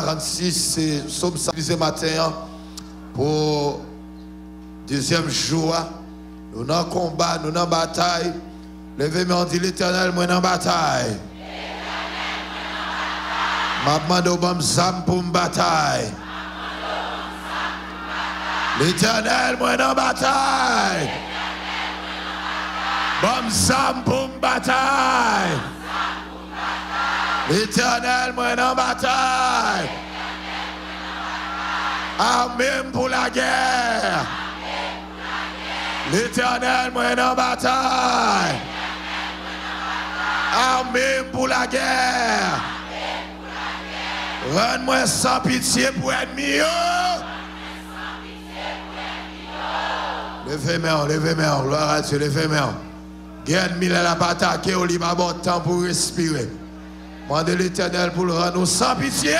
46, c'est psaume ce matin pour deuxième jour. Hein. Nous dans combat, nous dans bataille. Levez-moi, on dit l'éternel, moi dans bataille. Ma demande au bon pour me bataille. L'éternel, moi dans bataille. Bon zam pour me bataille. L'éternel, moi dans bataille. Amen pour la guerre. L'éternel, moi dans bataille. Amen pour la guerre. Rends-moi sans pitié pour ennemi. Levez-moi, levez-moi, gloire à Dieu, levez-moi. Guerre mille la attaqué, au libre bon temps pour respirer. Mandez l'éternel pour le rendre sans pitié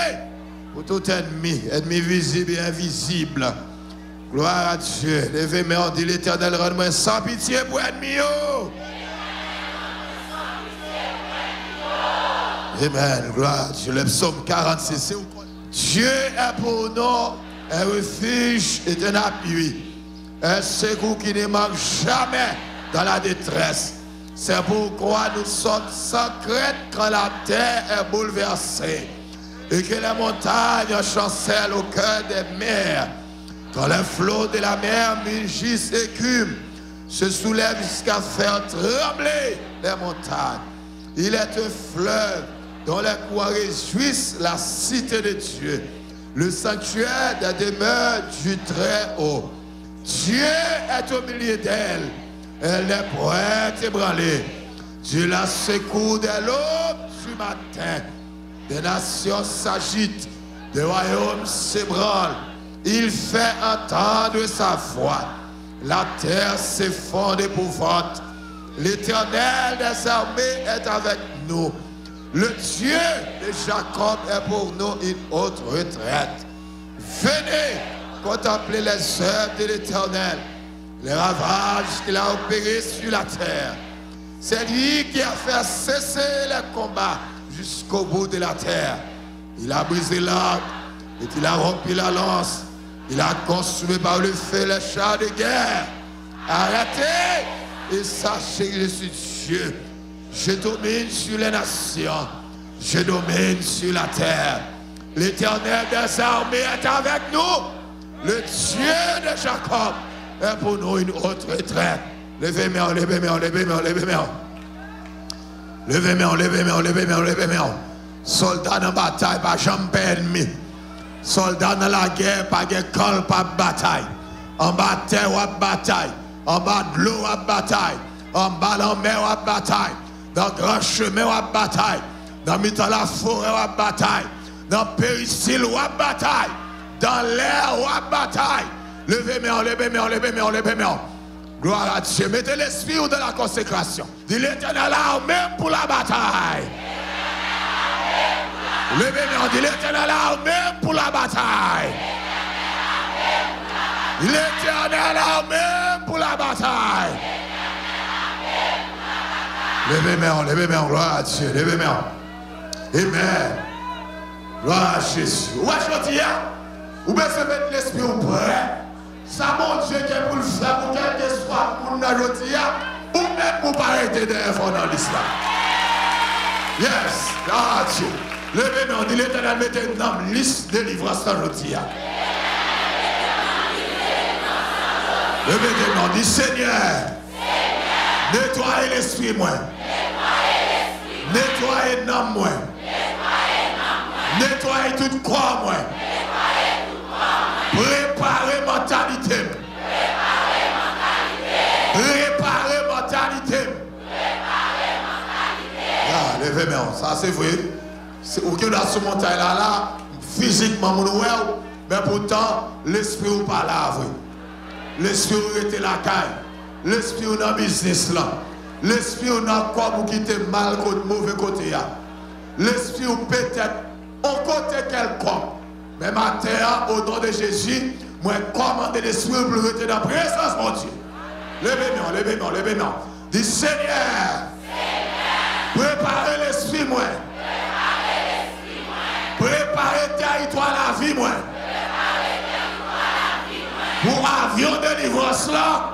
pour tout ennemi, ennemi visible et invisible. Gloire à Dieu. Levez-moi, dit l'éternel, rends-moi sans pitié pour ennemi. Amen. Gloire à Dieu. Le psaume 46. Dieu est pour nous un refuge et un appui. Un secours qui ne manque jamais dans la détresse. C'est pourquoi nous sommes sans quand la terre est bouleversée et que les montagnes chancellent au cœur des mers. Quand les flots de la mer mugissent écument, se soulèvent jusqu'à faire trembler les montagnes. Il est un fleuve dont les cours réjouissent la cité de Dieu, le sanctuaire des demeures du Très-Haut. Dieu est au milieu d'elle. Elle n'est point ébranlée. Dieu la secoue de l'aube du matin. Des nations s'agitent, des royaumes s'ébranlent. Il fait entendre sa voix. La terre s'effondre d'épouvante. L'éternel des armées est avec nous. Le Dieu de Jacob est pour nous une autre retraite. Venez contempler les œuvres de l'Éternel, les ravages qu'il a opérés sur la terre. C'est lui qui a fait cesser les combats jusqu'au bout de la terre. Il a brisé l'arc et il a rompu la lance. Il a consumé par le feu les chars de guerre. Arrêtez et sachez que je suis Dieu. Je domine sur les nations. Je domine sur la terre. L'éternel des armées est avec nous. Le Dieu de Jacob est pour nous une autre retraite. Levez-moi, levez-moi, levez-moi, levez-moi. Levez-moi, levez-moi, levez-moi, levez-moi. Soldats dans la bataille, pas jamais ennemi. Soldats dans la guerre, pas de col, pas de bataille. En terre, ou bataille. En bas de l'eau, ou bataille. En bas de la mer, ou bataille. Dans le grand chemin, ou bataille. Dans le la forêt, ou bataille. Dans le péricile, ou bataille. Dans l'air, ou bataille. Levez-moi, levez-moi, levez-moi, levez-moi. Gloire à Dieu. Mettez l'esprit de la consécration. Dis l'éternel armé pour la bataille. Levez-moi, dit l'éternel armé pour la bataille. L'éternel armé pour la bataille. Levez-moi, levez-moi, gloire à Dieu, levez-moi. Amen. Gloire à Jésus. Est-ce que Ou bien se mettre l'esprit au prêt. Ça, mon Dieu, qui est pour le faire, pour quel que soit pour nous ou même pour pas arrêter d'infos dans l'islam. Yes, gloire à Dieu. Levez-moi, dit l'éternel, mettez une liste de livrances dans l'outil. Levez-moi, dit Seigneur, nettoyez l'esprit moi. Nettoyez l'âme moi. Nettoyez tout corps moi. Préparez mentalité. Préparez Préparez mentalité. Préparez mentalité. Ah, levez-moi, ça c'est vrai. C'est aucun dans ce montagne là, là, physiquement, mon mais pourtant, l'esprit ou pas là, vrai. L'esprit était la caille. L'esprit ou dans business là. L'esprit ou dans quoi vous quittez mal côté mauvais côté là. L'esprit ou peut-être au côté quelconque. Mais matin, au nom de Jésus, moi commande l'esprit pour rester dans la présence mon Dieu. Levez-moi, levez-moi, levez-moi. Dis Seigneur, préparez l'esprit moi. Préparez territoire la vie, moi. Pour avion de délivrance là,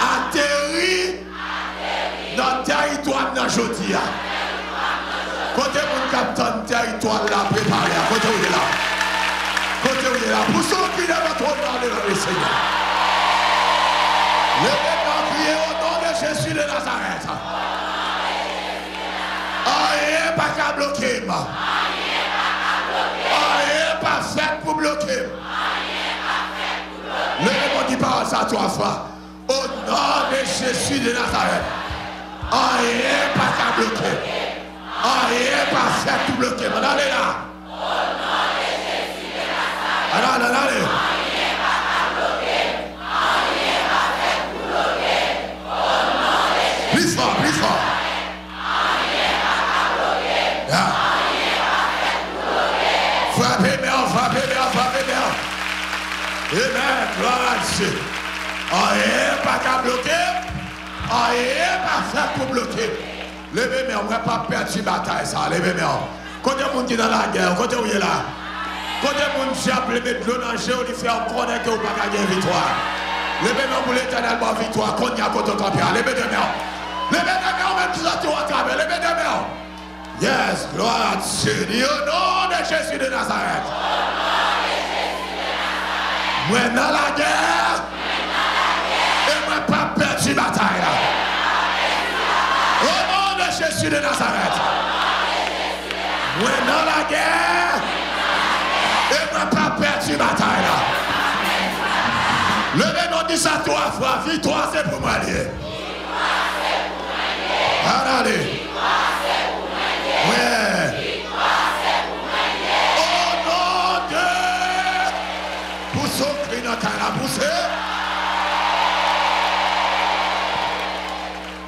atterri dans territoire de Jodia. Côté mon capitaine territoire là préparé. Côté le Seigneur. Levez-moi, criez au nom de Jésus de Nazareth. Rien pas qu'à bloquer. Rien pas fait pour bloquer. Levez-moi qui parle ça trois fois. Au nom de Jésus de Nazareth. Rien pas qu'à bloquer. Rien pas fait pour bloquer. Allez là. Allez, allez, allez. Amen. Gloire à Dieu. Rien pas qu'à bloquer. Rien pas fait pour bloquer. Levez-moi, on ne va pas perdre la bataille, ça. Levez-moi. Côté monde qui est dans la guerre, où il est là. Côté monde qui a de l'eau dans le jeu, il fait encore que vous pas gagner victoire. Levez-moi pour l'éternel, bonne victoire. Qu'on y a côté campé. Levez-moi. Levez-moi, même qui sont au travers. Levez-moi. Yes, gloire à Dieu. Au nom de Jésus de Nazareth. Moi dans la guerre. Et moi pas perdu la bataille. Au nom de Jésus de Nazareth. Moi dans la guerre. Et moi pas perdu la bataille. là. Levez-moi dit ça trois fois. Victoire c'est pour moi. lié. Allez.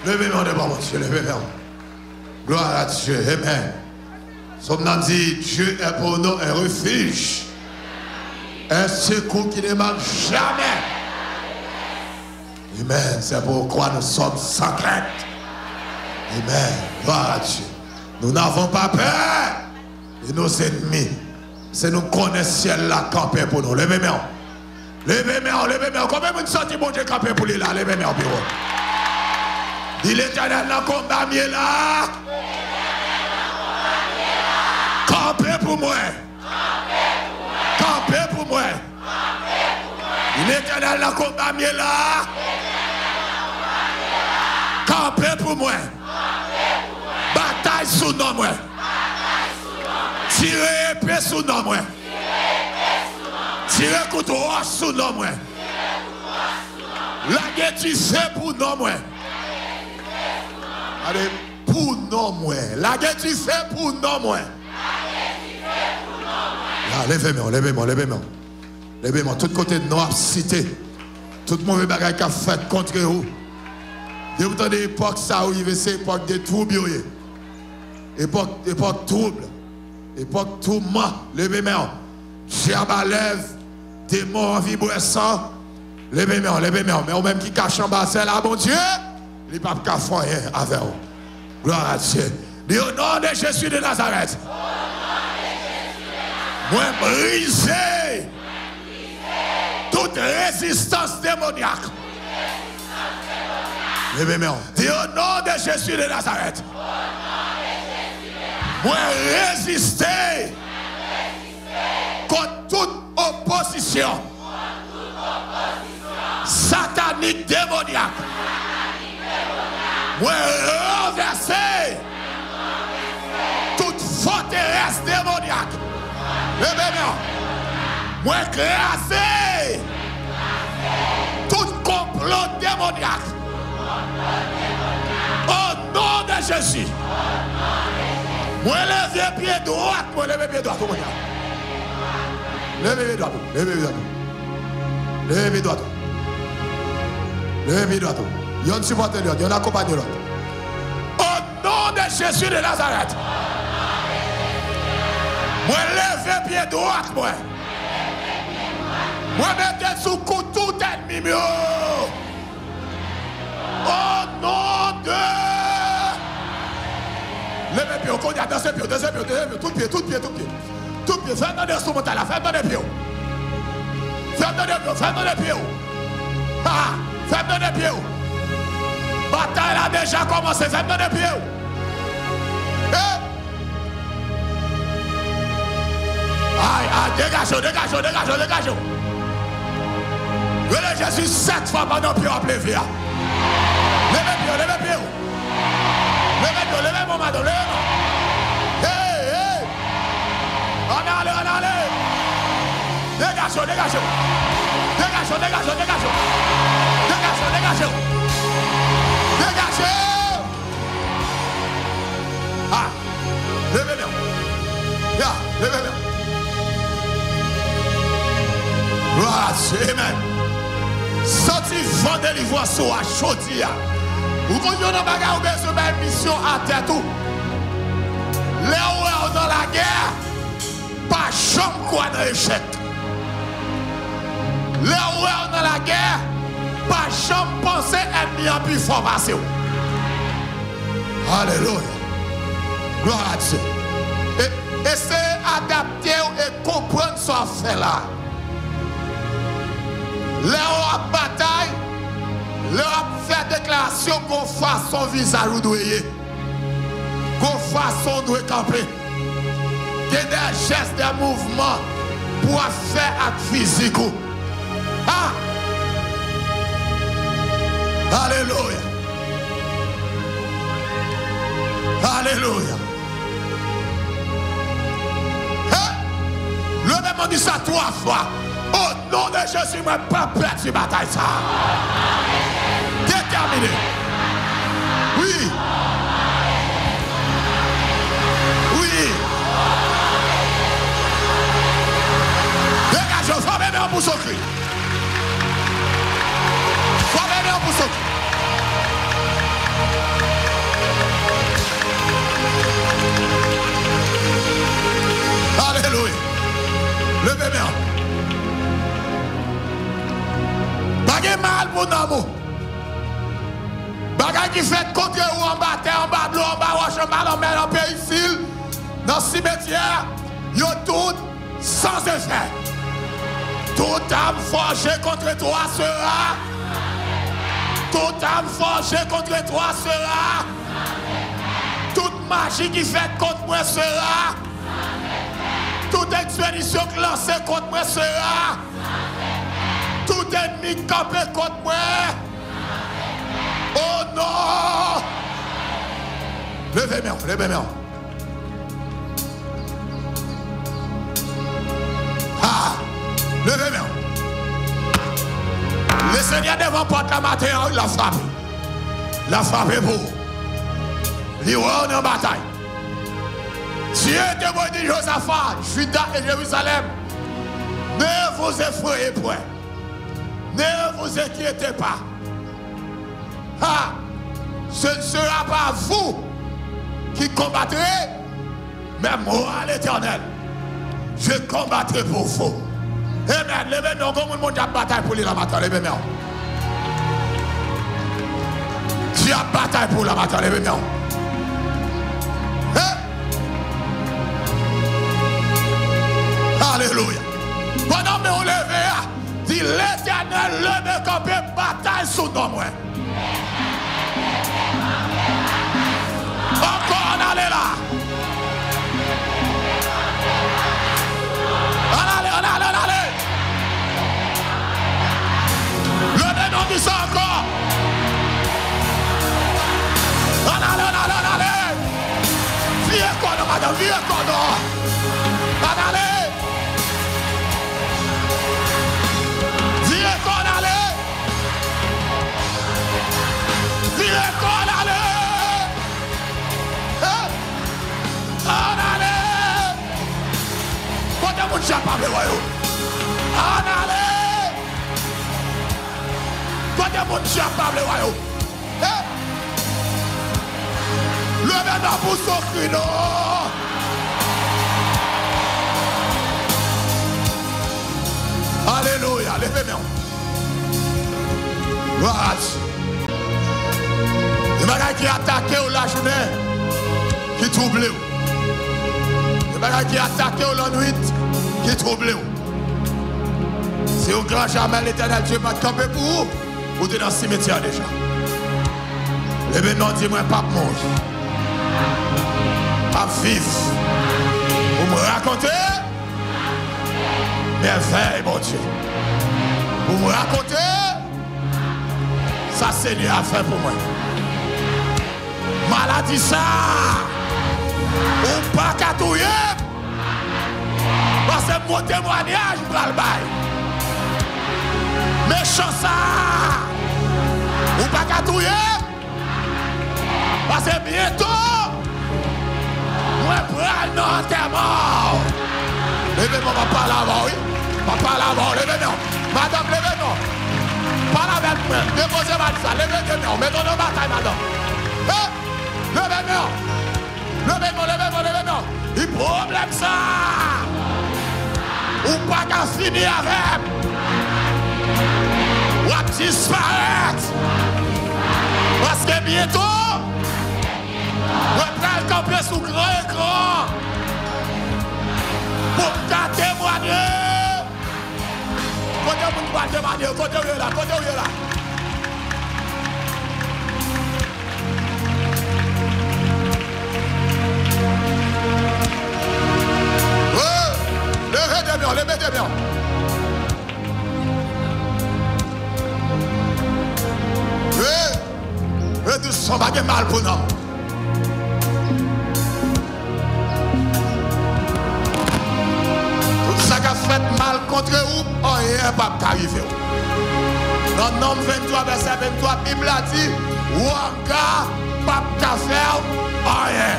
Levez-moi devant mon Dieu, levez-moi. Gloire à Dieu, Amen. Somme dit, Dieu est pour nous un refuge. Un secours qui ne manque jamais. Amen. C'est pourquoi nous sommes sans. Amen. Gloire à Dieu. Nous n'avons pas peur de nos ennemis. C'est nous connaissons la campé pour nous. Levez-moi. Levez-moi, levez-moi. Combien de sorti bon Dieu campé pour lui là? Levez-moi au bureau. Il éternel n'a combat mieux là. Campez pour moi. Campez pour moi. Il éternel n'a combat mieux là. Campez pour moi. Bataille sous nom, moi. Tirez épée sous nom, moi. Tirez couteau sous nom, moi. La guerre tu sais pour nom, moi. Allez, pour nom moi. La guerre tu sais pour nom moi. Là, levez-moi, levez-moi, levez-moi. Levez-moi, tout côté de noir cité. Tout mauvais bagage qu'a fait contre vous. De vous l'époque ça veut c'est époque de trouble. oui. Époque, époque trouble. Époque tourment. Levez-moi. Diable lève. Démon en vibration. Levez-moi, levez-moi. Mais au même qui cache en bas, c'est là, bon Dieu. Il n'y a pas de rien avec vous. Gloire à Dieu. Dis au nom de Jésus de Nazareth. Moi briser toute résistance démoniaque. Dis au nom de Jésus de Nazareth. Moi résister contre toute opposition satanique démoniaque. Mwen renverse tout forteresse demoniak. Ebe mwen, mwen krease tout complot demoniak. Au nom de Jésus. Mwen leve piye doat, mwen leve piye doat. Leve piye doat, leve piye doat. Leve piye doat. Leve piye doat. Il y a un supporter l'autre, il y a un accompagné l'autre. Au nom de Jésus de Nazareth. Moi lever pied droit, moi. Moi mettez sous coup tout ennemi. mieux. Au nom de. Levez pied, qu'on y a dans pied, deuxième pied, deuxième pied, tout pied, tout pied, tout pied. Tout pied, fais dans l'instrumental là, fais dans les pieds. Fais dans les pieds, fais dans les pieds. Ah, fais dans les pieds. Bataille a déjà commencé, fais dans les pieds. Eh? Aïe, aïe, dégagez, dégagez, dégagez, dégagez. Je Jésus sept fois pendant pied à pleuver. Levez pied, levez pied. Levez pied, levez mon madame, levez Hey, hey. On allez, on allez. Dégagez, dégagez. Dégagez, dégagez, dégagez. Dégagez, dégagez. Ah, levez bien. Levez bien. Gloire à Dieu, Amen. Sorti vent délivrance sur à chaudière. Vous connaissez dans bagarre ou besoin de mission à tête tout. Les dans la guerre, pas chambre quoi dans l'échec. Les dans la guerre, pas chambre penser ennemi en plus fort passer. Alléluia. Gloire à Dieu. Et, et c'est adapter et comprendre ce fait là. Là, on bataille, là, on fait déclaration qu'on fasse son visage ou doyer. Qu'on fasse son doigt camper. Il y a des gestes, des mouvements pour faire acte physique. Ah! Alléluia. Alléluia. Hein? Le même dit ça trois fois. Au nom de Jésus, ne pas perdre cette bataille. Ça. Déterminé. Oui. Oui. Dégage, formez un pour son cri. Levez-moi. Bagay mal pour nous. Bagay qui fait contre ou en bas en bas bleu, en bas roche, en bas en mer, en périphérie, dans le cimetière, yo tout sans effet. Tout âme forgée contre toi sera. Toute âme forgée contre toi sera. Toute magie qui fait contre moi sera. Toute expédition lancée contre moi sera tout ennemi campé contre moi. Oh non! Levez-moi, levez-moi. Ah! Levez-moi. Le Seigneur devant porte la matin, il l'a frappé. Il l'a frappé pour. Il est en bataille. Dieu te dit Josaphat, Judas et Jérusalem, ne vous effrayez point. Ne vous inquiétez pas. Ce ne sera pas vous qui combattrez, mais moi, l'éternel. Je combattrai pour vous. Amen. Levez-nous comme le monde a bataille pour la matin. Levez-nous. Tu as bataille pour la matin. Levez-nous. Hein? Vous levez, Dit l'éternel, le me campé bataille sous nos Côté moun parler royaume. Le maintenant pour son cri Alléluia. Levez-moi. Gloire Les bagages qui attaquent la journée, qui troublent. Les bagages qui attaquent au nuit, qui troublent. Si au grand jamais l'éternel Dieu va camper pour vous, vous êtes dans le cimetière déjà. Levez-nous, dis-moi, pas mourir. Pas vivre. Vous me racontez? Merveille, mon Dieu. Vous me racontez? Ça Seigneur a fait pour moi. Maladie ça, ou pas catouiller, parce que mon témoignage, je le bail. Méchant ça, ou pas catouiller, parce que bientôt, moi, prends dans enterrement. Levez-moi, papa là-bas, oui. Papa là-bas, levez-moi. Madame, levez-moi. Parle avec moi. Déposez-moi ça. Levez-moi. Mettons nos batailles, madame. Eh, levez-moi. Levez-moi, levez-moi, levez-moi. Il problème ça. Ou pas qu'à finir avec. À disparaître. Parce que bientôt, on va camper sous grand écran pour témoigner. Côté où va témoigner, côté est là, côté est là. Levez des mains, levez des mains. Et doucement, pas mal pour nous. ça qui a fait mal contre vous, rien pas arriver. Dans nom 23, verset 23, la Bible a dit, Wanga, pas qu'à faire rien.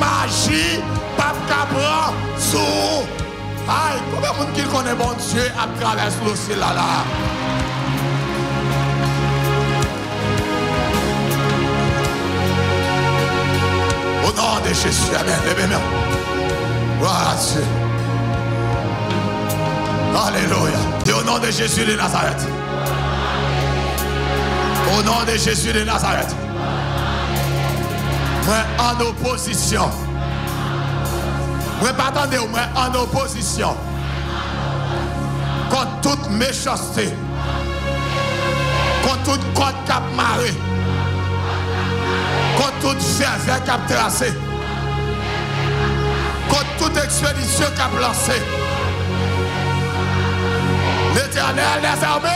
Magie, pas qu'à prendre sous. Aïe, combien de monde qui connaît bon Dieu à travers l'océan là là? Nom de Jésus, Amen. Levez-moi. Voilà Dieu. Alléluia. Au nom de Jésus de Nazareth. Au nom de Jésus de Nazareth. Moi en opposition. Moi pas attendez, moi en opposition. Contre toute méchanceté. Contre toute côte cap marée. Contre toute ferveur cap tracé. Contre toute expédition cap lancée. L'éternel des armées,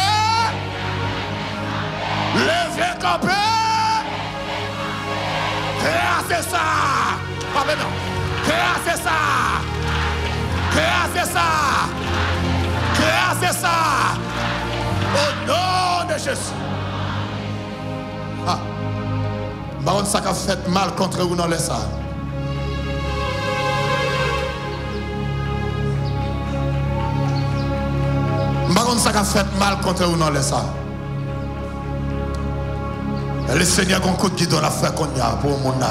levez campé, créassez ça, pas maintenant, créassez ça, créassez ça, créassez ça, au nom de Jésus. Ah, Baron, ça a fait mal contre vous dans les salles. Par ça a fait mal contre vous dans les salles. Le Seigneur a un coup de guidon la fait qu'on y a pour mon âme.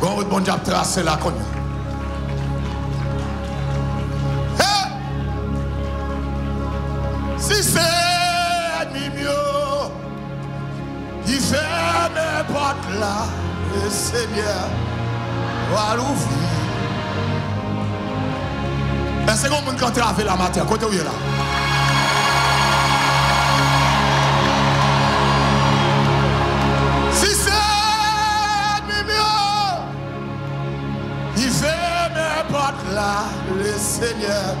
Quand bon Dieu a tracé la qu'on là, le Seigneur va l'ouvrir. Est-ce que vous avez travaillé la matière Côté où il là Si c'est mieux, il fait n'importe là, le Seigneur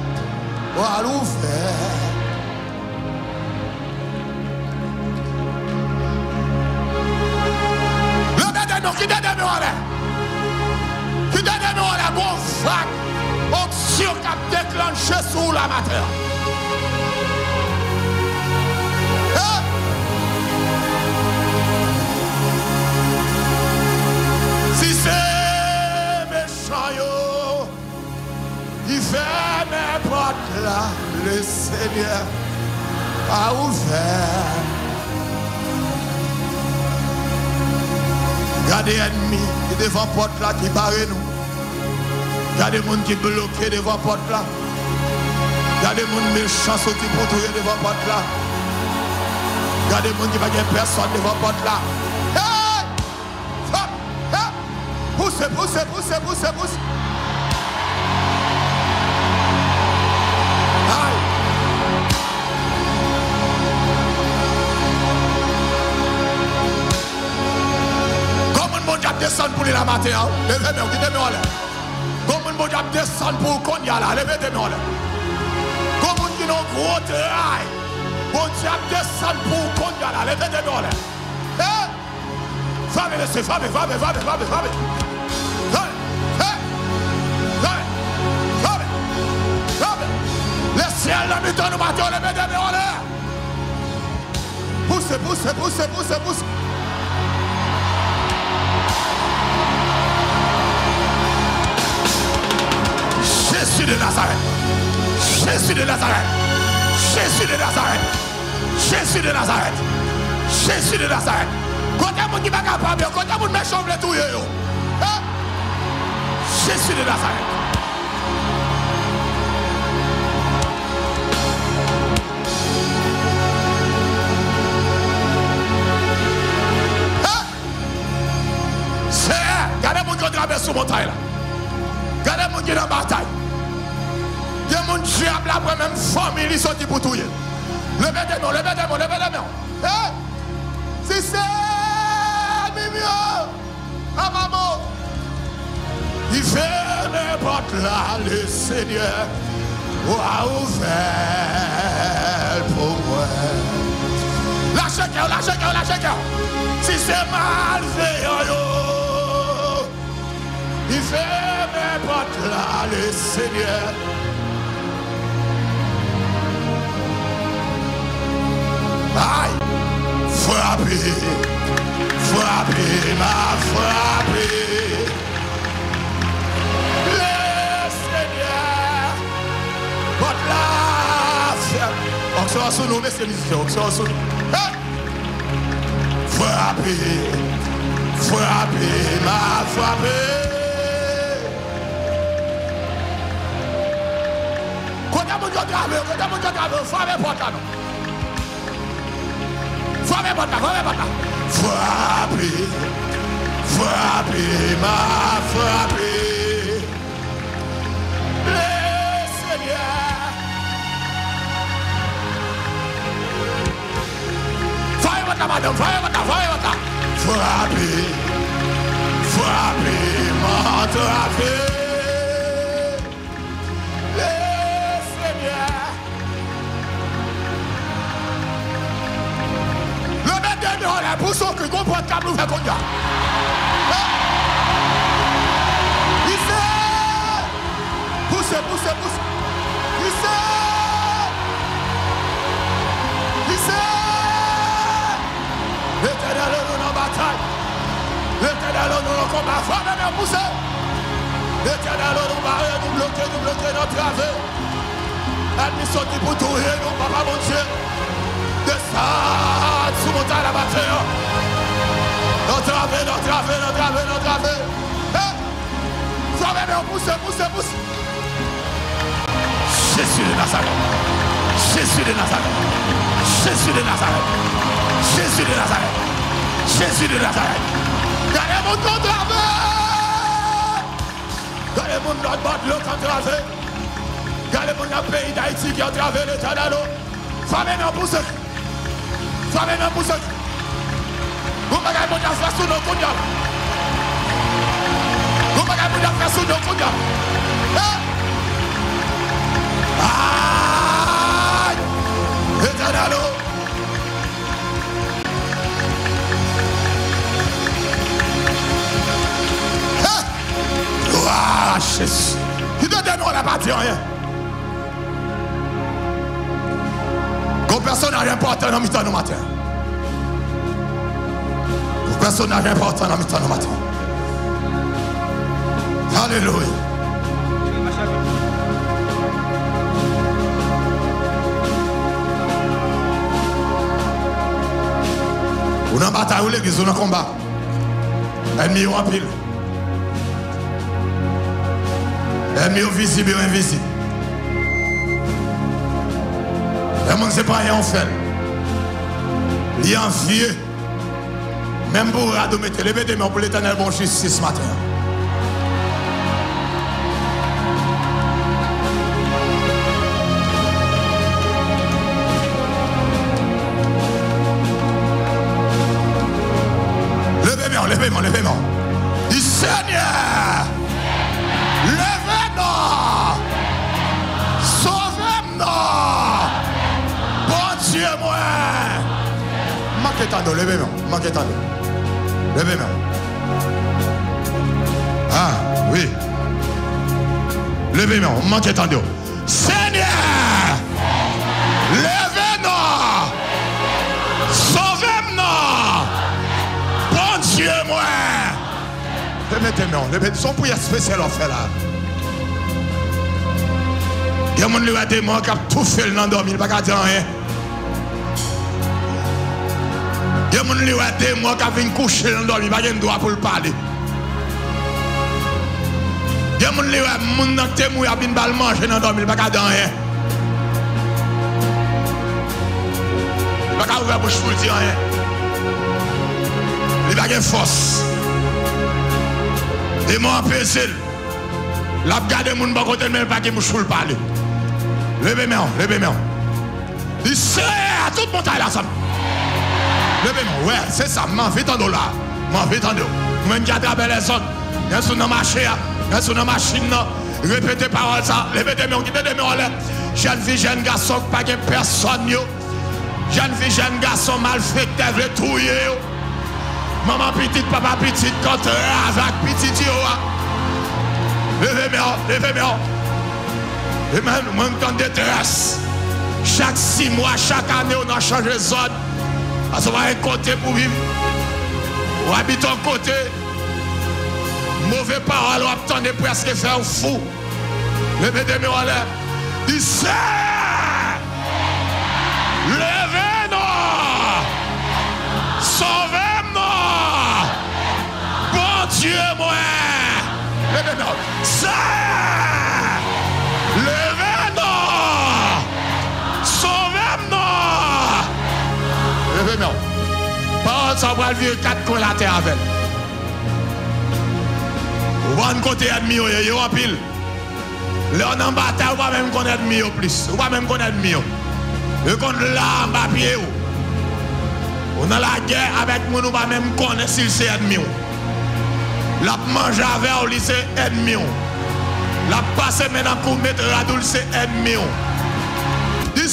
va l'ouvrir. Le qui donne nous Qui donne nous la bonne vague, onction qui a déclenché sur la matière. Si c'est méchant, il fait n'importe là, le Seigneur a ouvert. a des ennemis qui devant porte là qui barrent nous. Il y a des gens qui bloquent devant porte là. Il y a des gens méchants qui contournent devant porte là. Il y a des gens qui ne personne devant porte là. Hey! Poussez, poussez, poussez, poussez, poussez. Comment mon diable descend pour lui la matin? hein? Levez-moi, quittez-moi là. Comment mon diable descend pour qu'on y a là? Levez-moi là. Comment qui n'ont gros travail? Mon diable descend pour qu'on y a là? Levez-moi là. Hein? Femme, laissez, femme, femme, femme, femme, femme. Femme, hein? Femme, femme, femme. Le ciel, la mi-temps, nous battons, levez-moi là. Poussez, poussez, poussez, poussez, poussez. Jésus de Nazareth. Jésus de Nazareth. Jésus de Nazareth. Jésus de Nazareth. Jésus de Nazareth. Côté moun qui pas capable, côté moun méchant vle touye yo. Hein? Jésus de Nazareth. Hein? C'est Regardez moun qui traverse sous montagne. Regardez moun qui dans bataille. Diable après même famille qui sorti pour tout. Levez des mains, levez des mains, levez des mains. Si c'est Mimio, à maman. Il fait n'importe là, le Seigneur a ouvert pour moi. Lâchez cœur, lâchez cœur, lâchez cœur. Si c'est malveillant, il fait n'importe là, le Seigneur. Aïe, frappez, frappez, m'a frappé. Le Seigneur, votre la On sort sur nous, messieurs musiciens, on sur nous. Hein? Frappez, frappez, m'a frappé. Côté mon Dieu grave, côté mon Dieu frappez là. Frappez porte là, frappez porte là. Frappez, frappez, m'a frappé. Le Seigneur. Frappez porte là, madame, frappez porte là, frappez porte là. Frappez, frappez, m'a frappé. Nous, qui comme nous faisons comme ça. Il sait. Poussez, poussez, poussez. Il sait. Il sait. L'éternel est dans la bataille. L'éternel est dans le combat. Faut même pousser. L'éternel est nous barrer, nous bloquer, nous bloquer notre travers. Elle nous sortit pour tout nous, papa mon Dieu. Descends sous mon tas la travers, notre travers, notre travers. Hein? Faut même pousser, pousser, pousser. Jésus de Nazareth. Jésus de Nazareth. Jésus de Nazareth. Jésus de Nazareth. Jésus de Nazareth. Gardez mon contravers. Gardez mon notre bord de l'eau contravers. Gardez mon pays d'Haïti qui a traversé l'état de l'eau. Femme affaire sous nos cognacs. Vous m'avez mon affaire sous nos cognacs. Hein? Aïe! L'état de l'eau. Hein? Gloire à Jésus. Qui te donne la partie. Personnage important dans mi-temps matin. Qu'on personnage important dans mi-temps matin. Alléluia. Ou dans la bataille ou l'église ou dans le combat. Ennemi ou en pile. Ennemi ou visible ou invisible. Le monde ne sait pas rien en fait. Il est envieux. Même pour Radomete, levez des mains pour l'éternel bon justice ce matin. levez-moi, levez-moi. Manque tant de levez-moi, manque tant de. Levez-moi. Ah, oui. Levez-moi, manque tant de. Seigneur, levez-nous. Sauvez-moi. Bon Dieu, moi. Mettez-moi, levez Son prière spéciale en fait là. Il y a des gens qui ont tout fait dans dormir, il pas dire rien. Il y a des gens qui ont viennent coucher dans dormir, il pas de droit pour le parler. Il y a des gens qui ont viennent manger dans dormir, il pas dire rien. Pas ouvrir la bouche pour dire rien. Il pas de force. Et moi, en pécile. La garde mon bon côté, mais pas que je pour parler. Levez-moi, levez-moi. Il sert à toute montagne là, ça. Levez-moi, ouais, c'est ça, m'en fait en là. M'en fait en Moi, je travers les autres. Je suis dans ma machine, je suis dans ma machine. Répétez parole ça, levez-moi, levez-moi là. Jeune fille, jeune garçon, pas de personne. Jeune fille, jeune garçon, mal fait, t'es. Maman petite, papa petite, quand avec petit yo. Levez-moi, levez-moi. Et même, moi, je de. Chaque six mois, chaque année, on a changé zone. Parce qu'on va un côté pour vivre. On habite un côté. Mauvais parole, on attendait presque faire fou. Levez-moi en l'air. Il sait. Levez-nous. Sauvez-moi. Bon Dieu, moi. Levez-nous. C'est. Ça va vivre quatre coins la terre avec. Ou va côté ennemi, il y a en pile. Là, on en bataille, on va même connaître mieux plus. On va même connaître mieux. Et qu'on là en bas. On a la guerre avec nous, on va même connaître si c'est ennemi. La manger avec au lycée ennemi. La passer maintenant pour mettre la douce ennemi. Il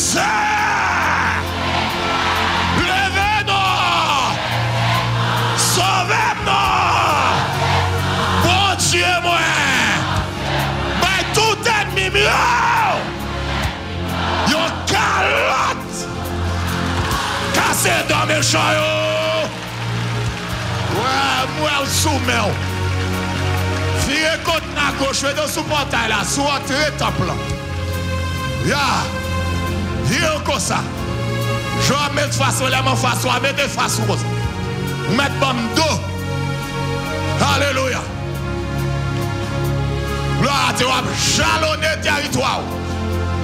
Yo! Yo kalot! Kase dan me chayo! Wè, mwèl sou mèw! Vire kote nan goch, vè do sou pantay la, sou atre top la. Ya! Vire kosa! Jou a met fasyon, lèman fasyon, a met de fasyon. Met bam do! Aleluya! Gloire à Dieu, jalonner territoire.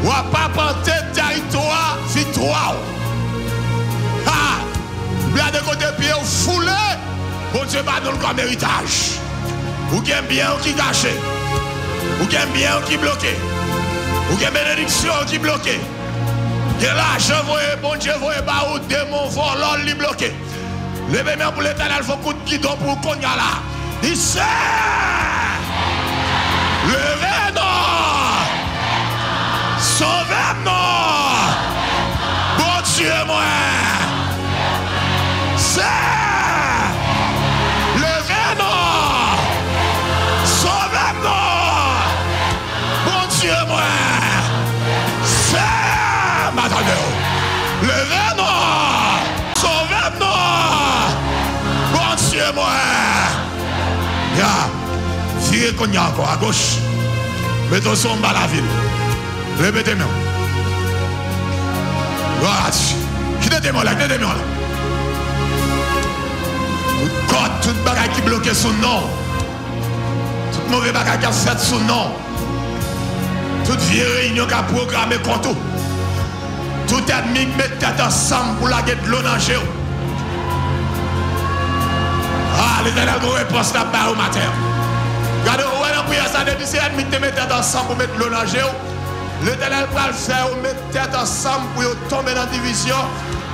Ou pas porter territoire, victoire. Ah, bien de côté pied foulé. Bon Dieu, pas nous comme héritage. Ou bien bien qui gâché. Ou bien bien qui bloqué. Ou bien bénédiction qui bloqué. Là, je vois, bon Dieu, voyez pas où démon volant li bloqué. Levez moi pour l'éternel, faut coup de guidon pour qu'on y là. Il sait. Levez-nous. Sauvez-nous. Bon Dieu, moi. C'est. Levez-nous. Sauvez-nous. Bon Dieu, moi. C'est. M'attendez. Levez-nous. Sauvez-nous. Bon Dieu, moi. Yeah. Y a encore à gauche. Mettons son bas la ville. Répétez-moi. Voilà. Quittez-moi là, quittez-moi là? Tout code, toute bagaille qui bloque son nom. Toute mauvaise bagaille qui a fait son nom. Toute vieille réunion qui a programmé contre tout. Tout ennemi qui met tête ensemble pour la guette de l'eau dans le Ah, l'éternel, vous réponse là-bas au matin. Regardez, est la prière ça depuis c'est ennemi te mettre tête ensemble pour mettre l'eau le L'éternel va le faire, mettre tête ensemble pour tomber dans la division,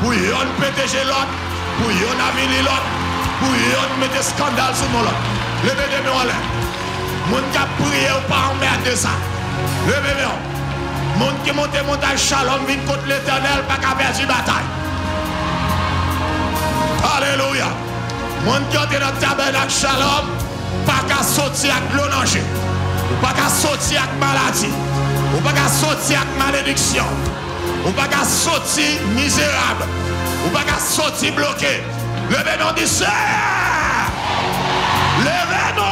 pour yon péter l'autre, pour yon l'autre, pour yon mettre scandale sur nous l'autre. Levez-moi en l'air. Moun qui a prié ou pas emmerder ça. Levez-moi. Moun qui monte montagne shalom vient contre l'éternel, pas perdre bataille. Alléluia. Mon qui est dans le tabernacle shalom, pas qu'à sortir avec l'onanger. Ou pas qu'à sortir avec maladie. Pas qu'à sortir avec malédiction. Pas qu'à sortir misérable. Pas qu'à sortir bloqué. Levez-nous du Seigneur. Levez-nous.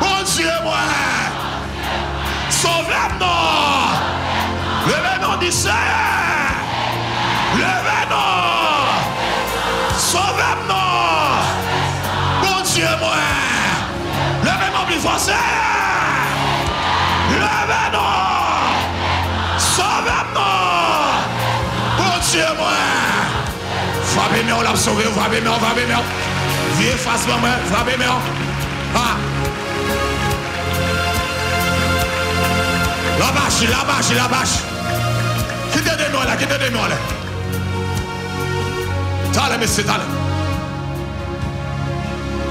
Bon Dieu, moi. Sauvez-nous. Levez-nous du Seigneur. Levez-nous. Sauvez-nous. Bon Dieu, moi. Levez-nous plus. Seigneur. Levez-nous. Sauvez-nous. Bon Dieu, moi. Frappez-moi, on l'a sauvé. Frappez-moi, frappez-moi. Viens face à moi. Frappez-moi. Ah. La bâche, la bâche, la bâche. Quittez de moi là, quittez de moi là? T'allez, monsieur.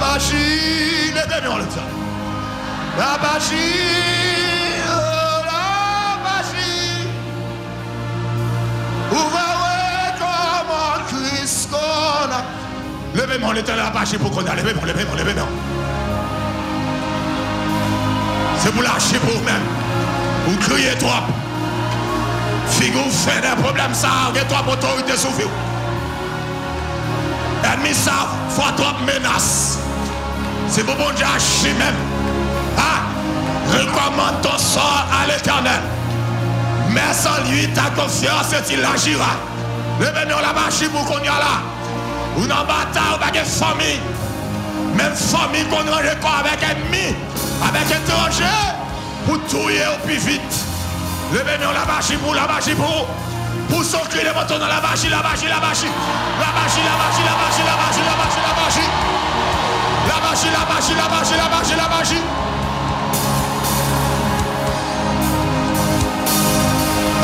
La magie, Levez-nous le temps. magie, oh. Vous voyez comment Christ qu'on a. Levez-moi le temps, bâche pour qu'on a. Levez-moi, levez-moi, levez-moi. C'est pour lâcher pour vous-même. Vous criez trop. Figure, vous faites des problèmes, ça, avez trop autorité sur vous. Ennemi, ça, faut trop menace. C'est pour bon Dieu agir même. Ah, recommande ton sort à l'éternel. Mais sans lui, ta confiance, il agira. Levez-nous la marche pour qu'on y a là. Ou dans bataille, ou avec famille. Même famille qu'on range quoi avec ennemi, avec étranger, pour tuer au plus vite. Levez-nous la marche pour la marche pour. Pour s'occuper les motos dans la marche, la marche, la marche. La marche, la marche, la marche, la marche, la marche, la marche. La marche, la marche, la marche, la marche, la marche.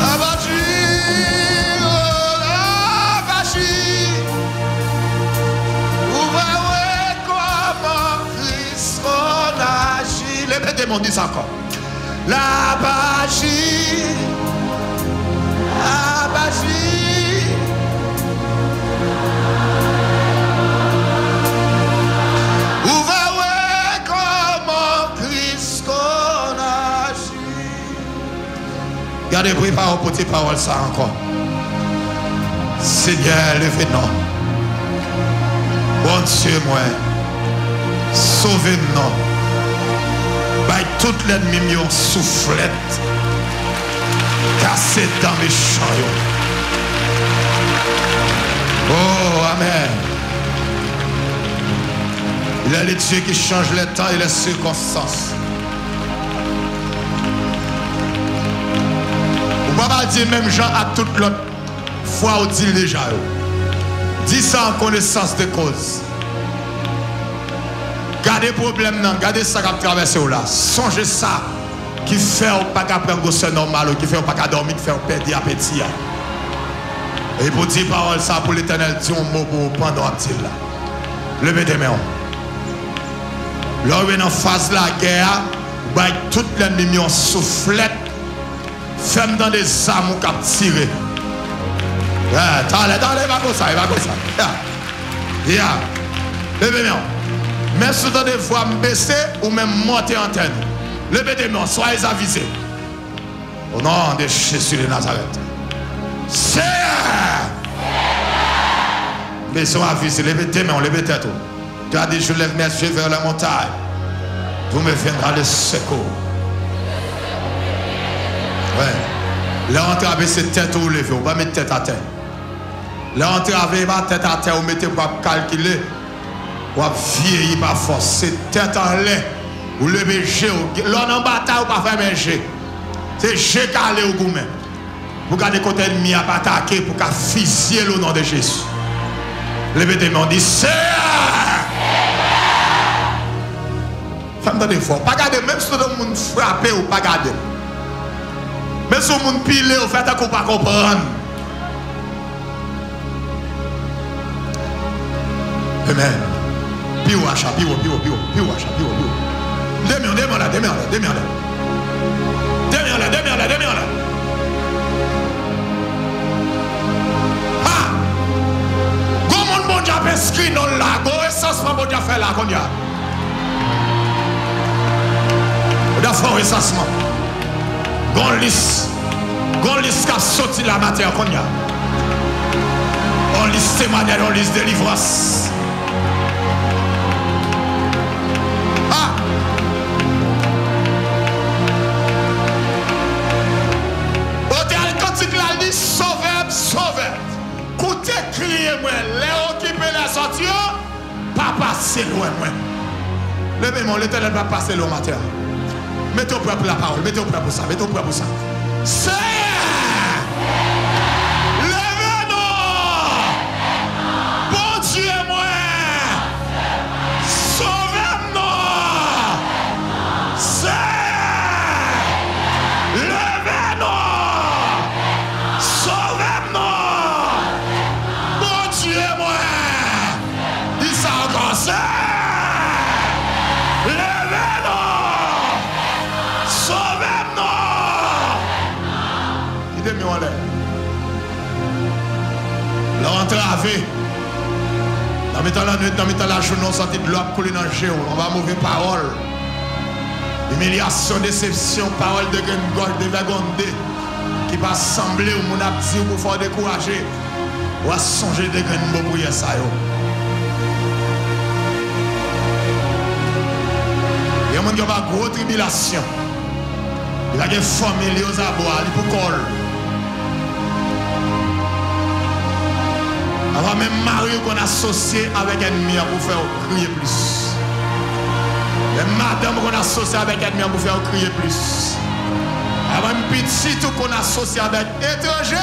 La magie, la magie. Vous voyez comment Christ qu'on agit. Répétez-moi, dis ça encore. La magie, la magie. Gardez préparez pour tes paroles ça encore. Seigneur, levez-nous. Bon Dieu, moi. Sauvez-nous. By toute l'ennemi, mi ont soufflette. Cassé dans mes champs. Oh, Amen. Il est le Dieu qui change les temps et les circonstances. Pas mal dire même Jean à toute l'autre fois où dit déjà. Dis ça en connaissance de cause. Gardez problème non, gardez ça qui a traversé là. Songez ça qui fait ou pas qu'à prendre gosse normal qui fait ou pas qu'à dormir, qui fait ou perdre appétit. Et pour dire parole ça pour l'éternel, dis un mot pour vous pendant là. Levez des mains. Là, on est en face de la guerre, bah, toute l'ennemi en soufflette, femme dans des armes qui ont tiré. Yeah, t'allez, va comme ça, va comme ça. Yeah. Yeah. Les si vous avez voix me baisser ou même monter en tête. Levez les mains, soyez avisés. Au nom de Jésus de Nazareth. Seigneur. Mais sont avisés, levez tes mains, levez tête. Tu as dit, je lève mes yeux vers la montagne. Vous me viendra le secours. Là, entravé, c'est tête ou lever, on va mettre tête à terre. Là, entravé, pas tête à terre, vous mettez pour calculer. Ou vieillir par force. C'est tête en l'air. Ou lever G. Là, en bataille, ou pas faire un G. C'est G calé au goût même. pour garder côté ennemi à attaquer, pour qu'à fusiller au nom de Jésus. Levez tes mains, dit Seigneur. Femme des fois, pas garder, même si tout le monde ou pas garder. Même si monde pile, vous faites qu'on pas comprendre. Amen. Piou achat, piou, piou, piou, piou achat, piou, piou. Demi, demi demi demi là. Demi demi demi là. Ah! Comment bon a inscrit dans go essence bon fait là, qu'on y a. On a fait un. Gon liste. Gon liste qui a sorti la matière qu'on y a. On liste témoignage, on liste délivrance. Ah! Hôtel Cantique la dit sauveur, sauveur. Coutez crier moi, les occupés la sortie, pas passer loin moi. Levez-moi, l'éternel va passer loin matin. Mettez au pour la parole, mettez au prêt pour ça, mettez au prêt pour ça. Seigneur! Temps la nuit, temps la journée, on sentit de l'eau couler dans le géo. On va mauvaise parole. Humiliation, déception, parole de gorge, de vagondé. Qui va sembler au monde a dit pour faire décourager. Ou à songer de bon pour y ça. Il y a des gens qui ont une grosse tribulation. Il y a des familles aux abois, ils pour Avant même mari qu'on associe avec ennemi pour faire crier plus. Les madame qu'on associe avec ennemi pour faire crier plus. Avant même petit tout qu'on associe avec étranger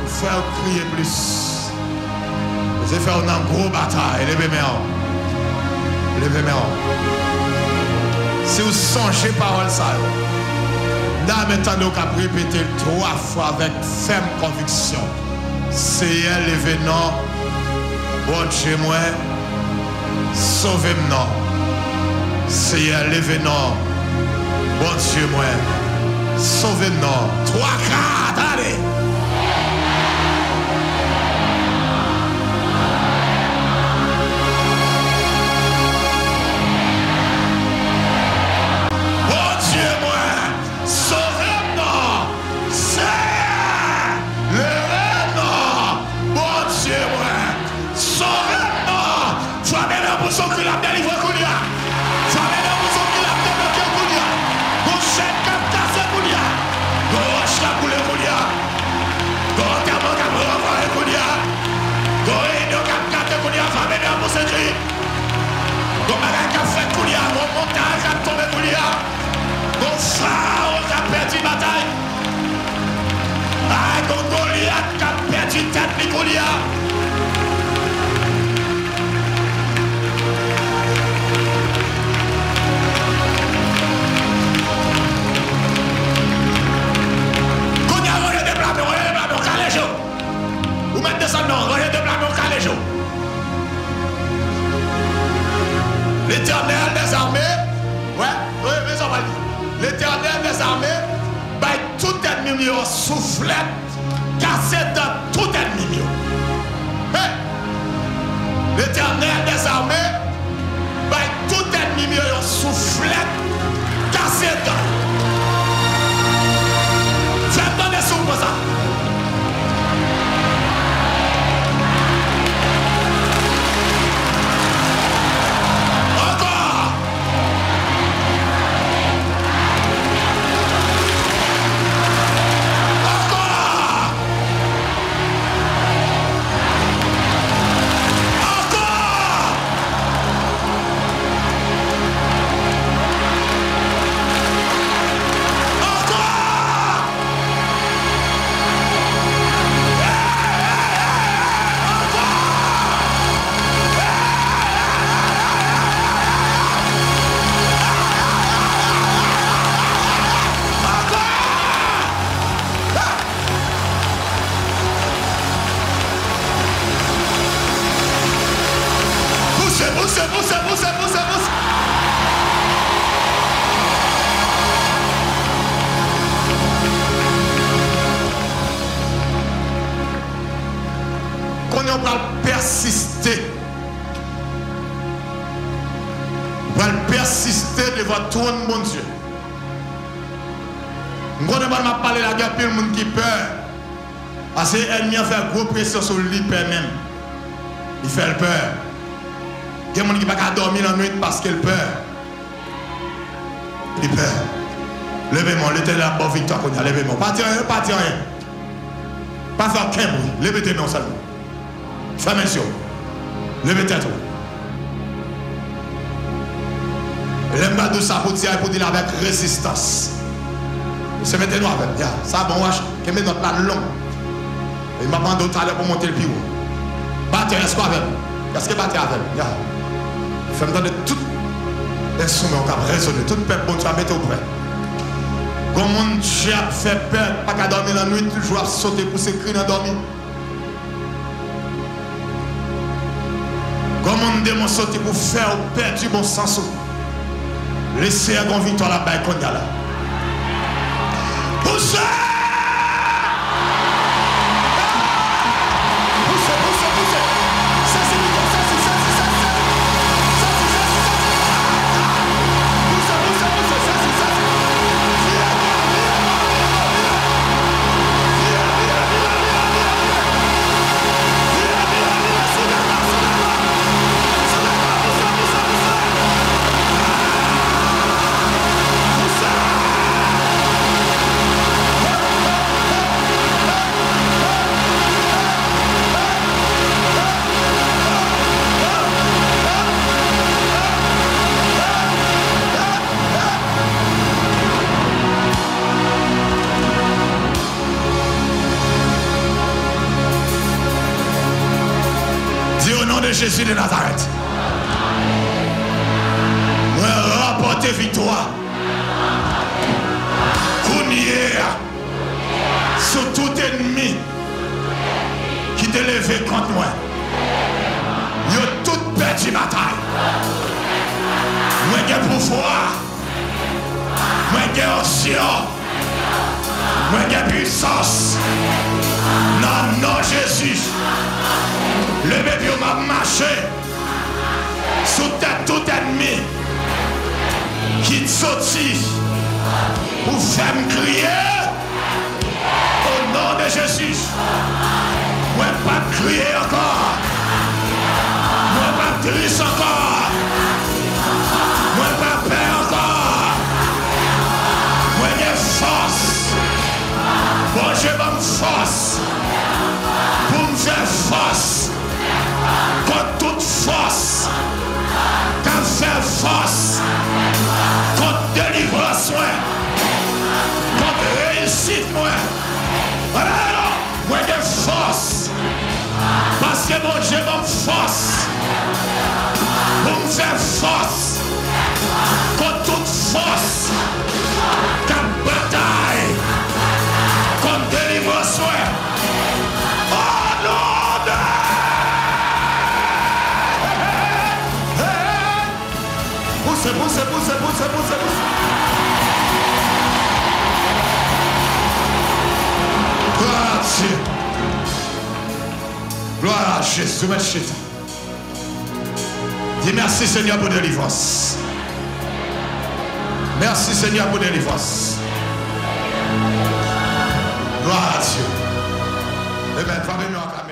pour faire crier plus. Allez faire une gros bataille. Levez-moi. Levez-moi. Si vous songez parole ça, dans maintenant nous avons répété trois fois avec ferme conviction. C'est elle l'événement. Bon Dieu moi. Sauvez-moi. C'est elle l'événement. Bon Dieu moi. Sauvez-moi. Trois quatre, allez. Perdu bataille. Ah, mon Goliath pas parler la guerre, le monde qui peur. Parce que l'ennemi a fait gros pression sur lui même. Il fait peur. Il y a des gens qui ne peuvent pas dormir la nuit parce qu'il peur. Il peur. Levez-moi, l'éternel a bonne victoire qu'on a. Levez-moi. Pas rien, pas rien. Pas faire qu'un bruit. Levez-moi seulement. Fermez les yeux. Levez-toi. L'aime de ça pour dire pour dire avec résistance. C'est maintenant avec. Yeah. Ça, bon, je mets notre plan long. Il m'a demandé tout à pour monter le pied. Battez, est-ce avec? Qu'est-ce que battez avec? Yeah. Fais-moi donner tout l'instrument qui a résonné. Tout le peuple, bon, tu vas mettre au près. Comme mon a fait peur, pas qu'à dormir la nuit, toujours à sauter pour s'écrire dans dormir. Comme on démon sauter pour faire perdre du bon sens. Laissez un grand victoire là-bas qu'on là. Poussez! soti ou fèm kriye au nan de Jésus. Ou e pa kriye ankon. Parce que mon Dieu m'a force, pour me faire force, contre toute force, qu'à bataille, contre délivrance, pousse, pousse, Jésus, merci. Dis merci Seigneur pour délivrance. Merci Seigneur pour délivrance. Gloire à Dieu. Amen. Famille,